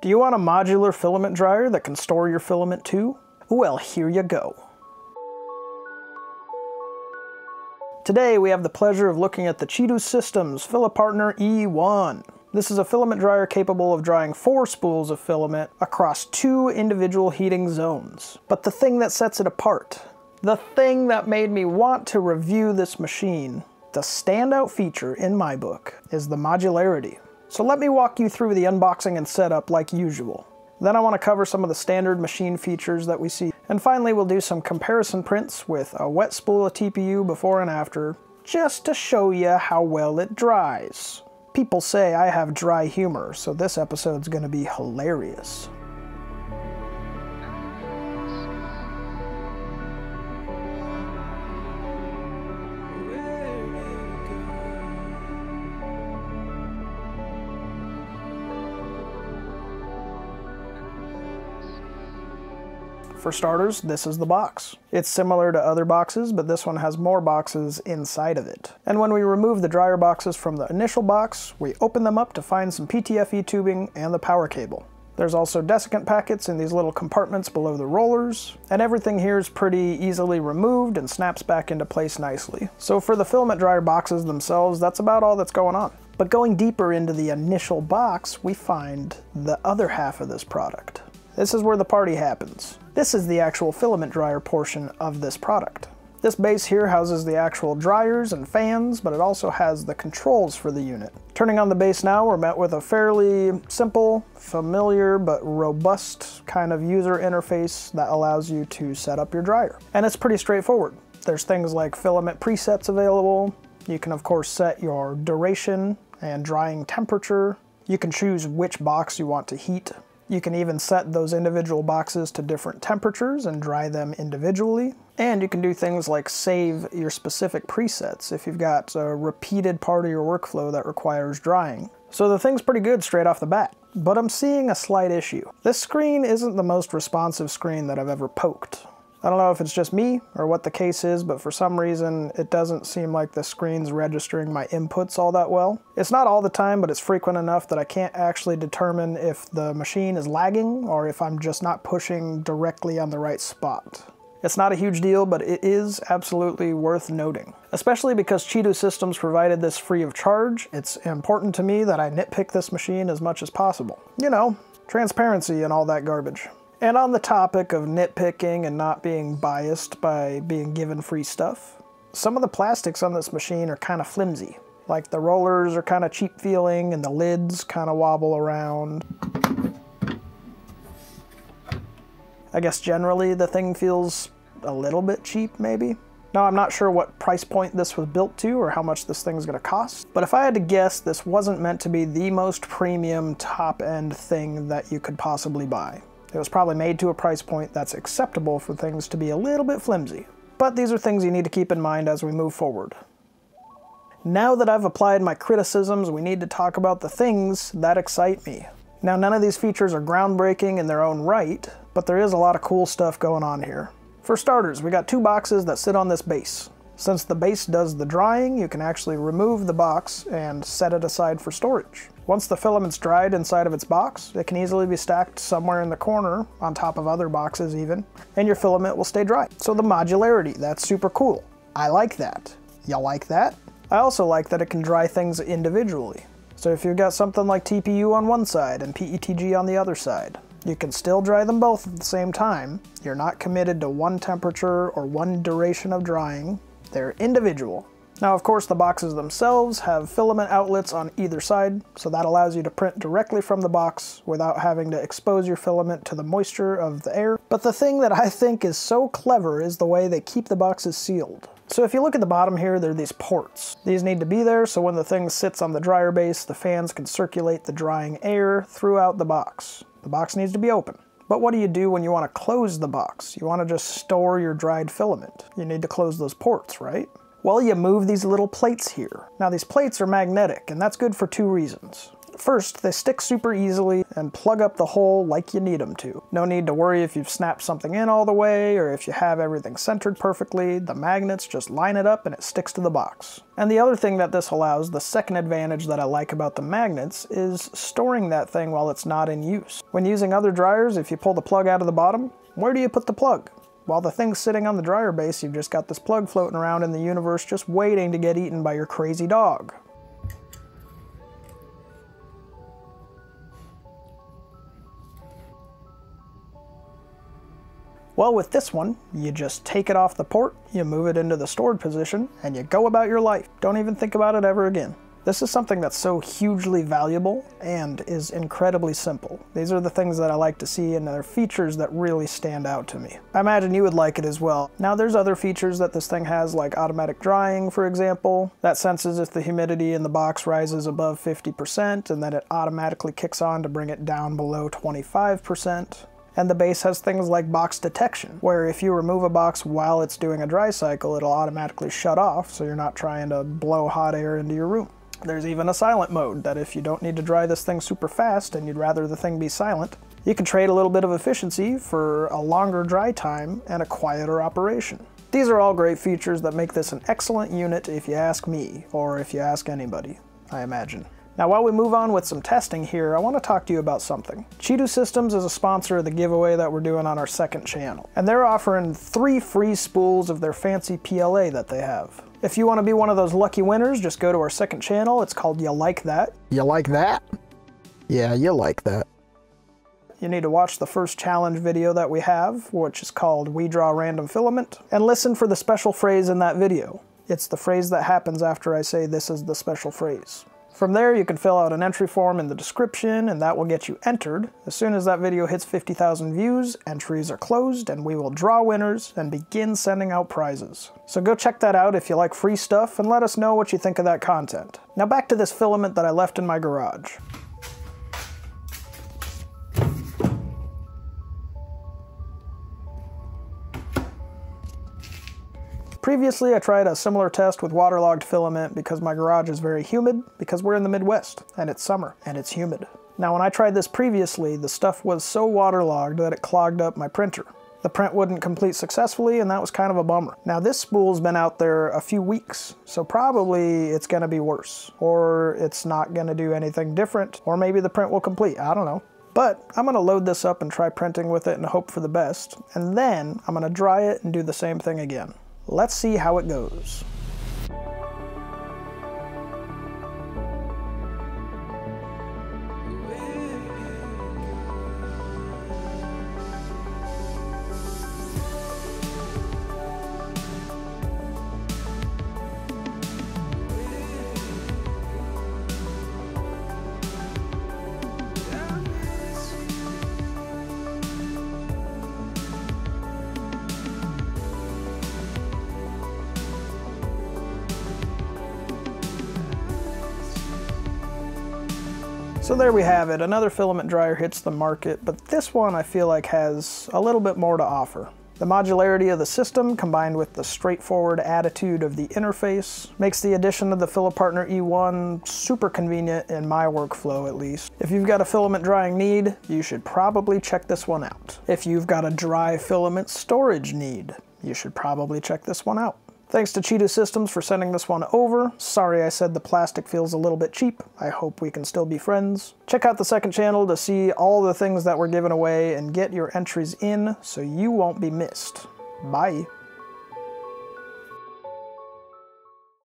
Do you want a modular filament dryer that can store your filament too? Well, here you go. Today we have the pleasure of looking at the Chitu Systems FilaPartner E1. This is a filament dryer capable of drying four spools of filament across two individual heating zones. But the thing that sets it apart, the thing that made me want to review this machine, the standout feature in my book, is the modularity. So let me walk you through the unboxing and setup like usual. Then I want to cover some of the standard machine features that we see. And finally we'll do some comparison prints with a wet spool of TPU before and after, just to show you how well it dries. People say I have dry humor, so this episode's gonna be hilarious. For starters, this is the box. It's similar to other boxes, but this one has more boxes inside of it. And when we remove the dryer boxes from the initial box, we open them up to find some PTFE tubing and the power cable. There's also desiccant packets in these little compartments below the rollers, and everything here is pretty easily removed and snaps back into place nicely. So for the filament dryer boxes themselves, that's about all that's going on. But going deeper into the initial box, we find the other half of this product. This is where the party happens. This is the actual filament dryer portion of this product. This base here houses the actual dryers and fans, but it also has the controls for the unit. Turning on the base now, we're met with a fairly simple, familiar, but robust kind of user interface that allows you to set up your dryer. And it's pretty straightforward. There's things like filament presets available. You can of course set your duration and drying temperature. You can choose which box you want to heat you can even set those individual boxes to different temperatures and dry them individually. And you can do things like save your specific presets if you've got a repeated part of your workflow that requires drying. So the thing's pretty good straight off the bat. But I'm seeing a slight issue. This screen isn't the most responsive screen that I've ever poked. I don't know if it's just me or what the case is, but for some reason it doesn't seem like the screen's registering my inputs all that well. It's not all the time, but it's frequent enough that I can't actually determine if the machine is lagging or if I'm just not pushing directly on the right spot. It's not a huge deal, but it is absolutely worth noting. Especially because Chitu Systems provided this free of charge, it's important to me that I nitpick this machine as much as possible. You know, transparency and all that garbage. And on the topic of nitpicking and not being biased by being given free stuff, some of the plastics on this machine are kind of flimsy. Like the rollers are kind of cheap feeling and the lids kind of wobble around. I guess generally the thing feels a little bit cheap maybe. Now I'm not sure what price point this was built to or how much this thing's gonna cost, but if I had to guess, this wasn't meant to be the most premium top-end thing that you could possibly buy. It was probably made to a price point that's acceptable for things to be a little bit flimsy. But these are things you need to keep in mind as we move forward. Now that I've applied my criticisms, we need to talk about the things that excite me. Now none of these features are groundbreaking in their own right, but there is a lot of cool stuff going on here. For starters, we got two boxes that sit on this base. Since the base does the drying, you can actually remove the box and set it aside for storage. Once the filament's dried inside of its box, it can easily be stacked somewhere in the corner, on top of other boxes even, and your filament will stay dry. So the modularity, that's super cool. I like that. Y'all like that? I also like that it can dry things individually. So if you've got something like TPU on one side and PETG on the other side, you can still dry them both at the same time. You're not committed to one temperature or one duration of drying. They're individual. Now of course the boxes themselves have filament outlets on either side, so that allows you to print directly from the box without having to expose your filament to the moisture of the air. But the thing that I think is so clever is the way they keep the boxes sealed. So if you look at the bottom here, there are these ports. These need to be there so when the thing sits on the dryer base, the fans can circulate the drying air throughout the box. The box needs to be open. But what do you do when you want to close the box? You want to just store your dried filament. You need to close those ports, right? Well, you move these little plates here. Now these plates are magnetic, and that's good for two reasons. First, they stick super easily and plug up the hole like you need them to. No need to worry if you've snapped something in all the way or if you have everything centered perfectly. The magnets just line it up and it sticks to the box. And the other thing that this allows, the second advantage that I like about the magnets, is storing that thing while it's not in use. When using other dryers, if you pull the plug out of the bottom, where do you put the plug? While the thing's sitting on the dryer base, you've just got this plug floating around in the universe just waiting to get eaten by your crazy dog. Well, with this one, you just take it off the port, you move it into the stored position, and you go about your life. Don't even think about it ever again. This is something that's so hugely valuable and is incredibly simple. These are the things that I like to see and they're features that really stand out to me. I imagine you would like it as well. Now there's other features that this thing has like automatic drying for example. That senses if the humidity in the box rises above 50% and then it automatically kicks on to bring it down below 25%. And the base has things like box detection, where if you remove a box while it's doing a dry cycle, it'll automatically shut off so you're not trying to blow hot air into your room. There's even a silent mode that if you don't need to dry this thing super fast and you'd rather the thing be silent, you can trade a little bit of efficiency for a longer dry time and a quieter operation. These are all great features that make this an excellent unit if you ask me, or if you ask anybody, I imagine. Now while we move on with some testing here, I want to talk to you about something. Chitu Systems is a sponsor of the giveaway that we're doing on our second channel, and they're offering three free spools of their fancy PLA that they have. If you want to be one of those lucky winners, just go to our second channel. It's called You Like That. You like that? Yeah, you like that. You need to watch the first challenge video that we have, which is called We Draw Random Filament, and listen for the special phrase in that video. It's the phrase that happens after I say this is the special phrase. From there, you can fill out an entry form in the description and that will get you entered. As soon as that video hits 50,000 views, entries are closed and we will draw winners and begin sending out prizes. So go check that out if you like free stuff and let us know what you think of that content. Now back to this filament that I left in my garage. Previously, I tried a similar test with waterlogged filament because my garage is very humid because we're in the Midwest and it's summer and it's humid. Now when I tried this previously, the stuff was so waterlogged that it clogged up my printer. The print wouldn't complete successfully and that was kind of a bummer. Now this spool's been out there a few weeks, so probably it's gonna be worse. Or it's not gonna do anything different, or maybe the print will complete, I don't know. But I'm gonna load this up and try printing with it and hope for the best, and then I'm gonna dry it and do the same thing again. Let's see how it goes. So there we have it, another filament dryer hits the market, but this one I feel like has a little bit more to offer. The modularity of the system combined with the straightforward attitude of the interface makes the addition of the FilaPartner E1 super convenient in my workflow at least. If you've got a filament drying need, you should probably check this one out. If you've got a dry filament storage need, you should probably check this one out. Thanks to Chitu Systems for sending this one over. Sorry I said the plastic feels a little bit cheap. I hope we can still be friends. Check out the second channel to see all the things that were given away and get your entries in so you won't be missed. Bye.